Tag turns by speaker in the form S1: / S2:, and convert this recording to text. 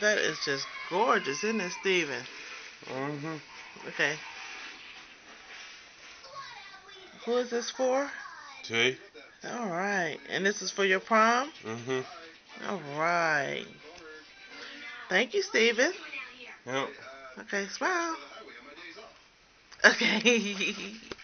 S1: That is just gorgeous, isn't it, Steven?
S2: Mm-hmm.
S1: Okay. Who is this for?
S2: T.
S1: All right. And this is for your prom?
S2: Mm-hmm.
S1: All right. Thank you, Steven.
S2: Yep.
S1: Okay, smile. Okay.